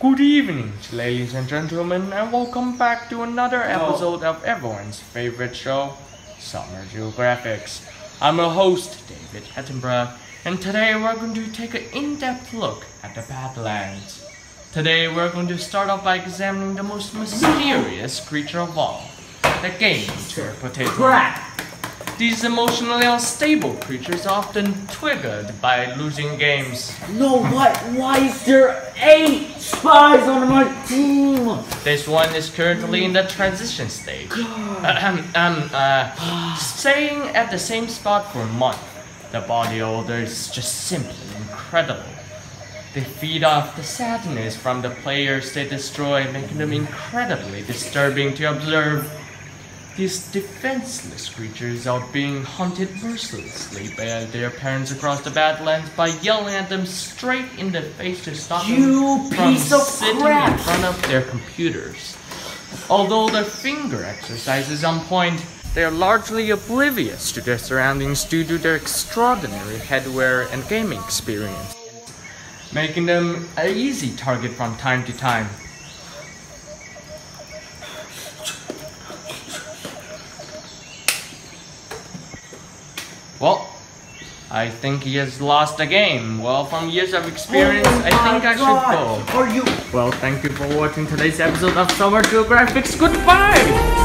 Good evening, ladies and gentlemen, and welcome back to another episode of everyone's favorite show, Summer Geographics. I'm your host, David Attenborough, and today we're going to take an in-depth look at the Badlands. Today we're going to start off by examining the most mysterious creature of all, the game eater potato. These emotionally unstable creatures are often triggered by losing games. No, what? Why is there eight spies on my team? This one is currently in the transition stage. Ahem, um, uh, staying at the same spot for a month. The body odor is just simply incredible. They feed off the sadness from the players they destroy, making them incredibly disturbing to observe. These defenseless creatures are being hunted mercilessly by their parents across the Badlands by yelling at them straight in the face to stop You them from piece of sitting crap. in front of their computers. Although their finger exercise is on point, they are largely oblivious to their surroundings due to their extraordinary headwear and gaming experience, making them an easy target from time to time. Well, I think he has lost the game. Well, from years of experience, Oh I think I should oh God. go. Are you? Well, thank you for watching today's episode of Summer Geographics. Goodbye!